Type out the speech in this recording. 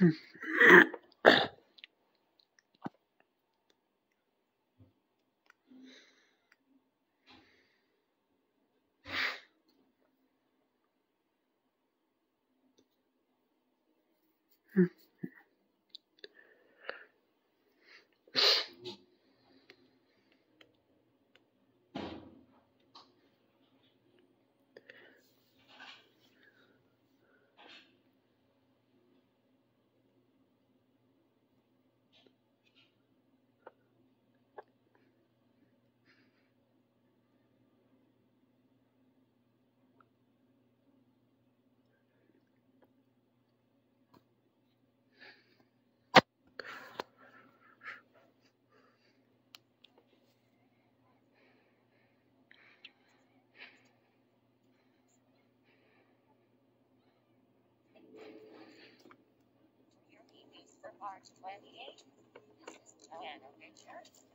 Meetings for March twenty-eighth. This is Joanna Richards.